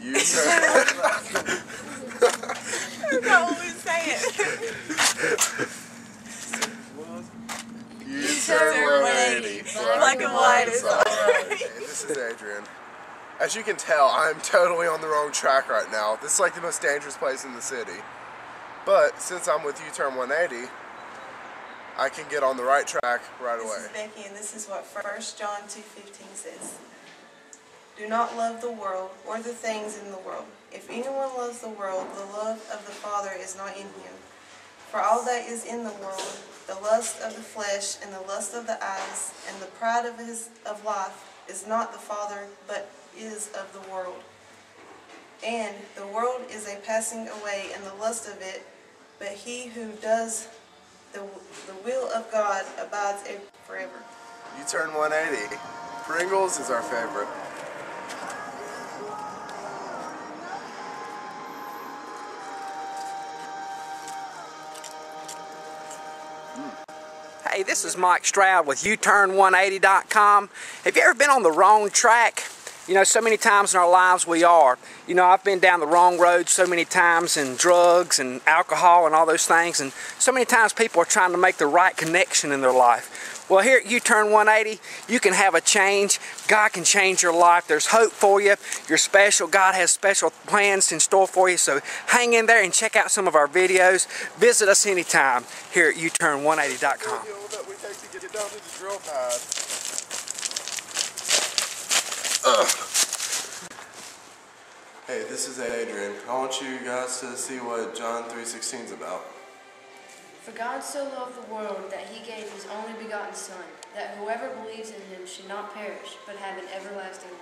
You turn. That's what we say it. you turn turn 180. 180. Black and white is all Hey, this is Adrian. As you can tell, I'm totally on the wrong track right now. This is like the most dangerous place in the city. But since I'm with YouTurn 180, I can get on the right track right This away. is Becky, and this is what 1 John 2.15 says. Do not love the world or the things in the world. If anyone loves the world, the love of the Father is not in him. For all that is in the world, the lust of the flesh and the lust of the eyes and the pride of his of life is not the Father, but is of the world. And the world is a passing away and the lust of it, but he who does the, the will of God abides forever. You turn 180. Pringles is our favorite. Hey, this is Mike Stroud with YouTurn180.com. Have you ever been on the wrong track? You know, so many times in our lives we are. You know, I've been down the wrong road so many times and drugs and alcohol and all those things. And so many times people are trying to make the right connection in their life. Well, here at YouTurn 180, you can have a change. God can change your life. There's hope for you. You're special. God has special plans in store for you. So hang in there and check out some of our videos. Visit us anytime here at YouTurn180.com. hill that we take to get down to the drill pad. Hey, this is Adrian. I want you guys to see what John 3.16 is about. For God so loved the world that he gave his only begotten Son, that whoever believes in him should not perish, but have an everlasting life.